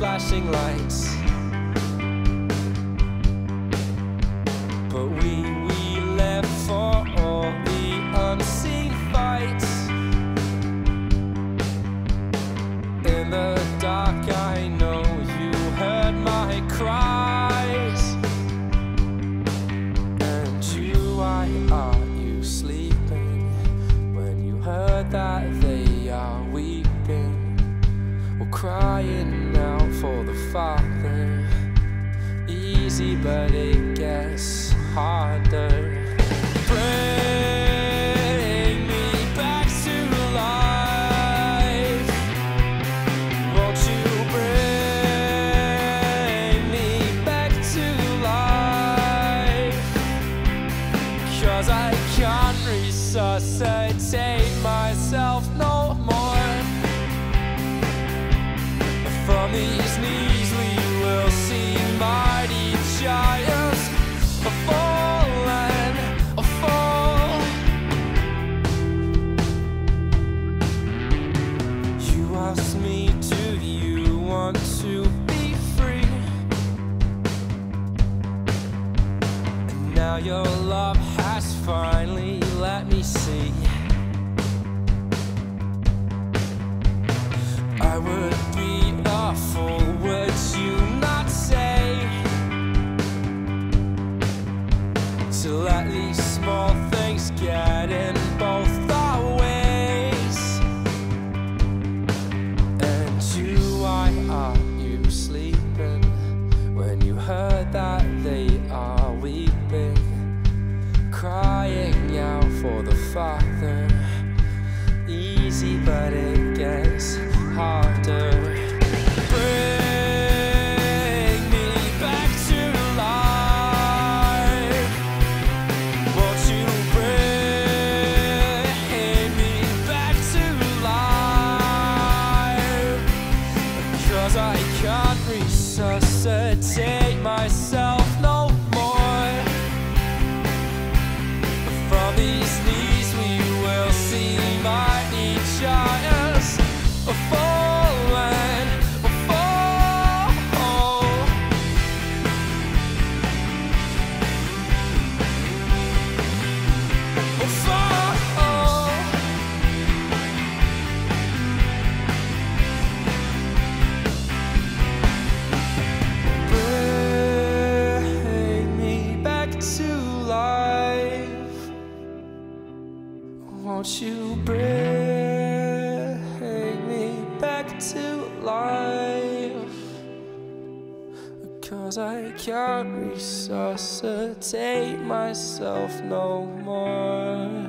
flashing lights. But we, we left for all the unseen fights. In the dark, I know you heard my cries. And you, why are you sleeping when you heard that? Or crying out for the Father. Easy, but it gets harder. Bring me back to life. Won't you bring me back to life? Cause I can't resuscitate myself no more. Your love has finally let me see. Least small things get resuscitate myself Won't you bring me back to life? Cause I can't resuscitate myself no more.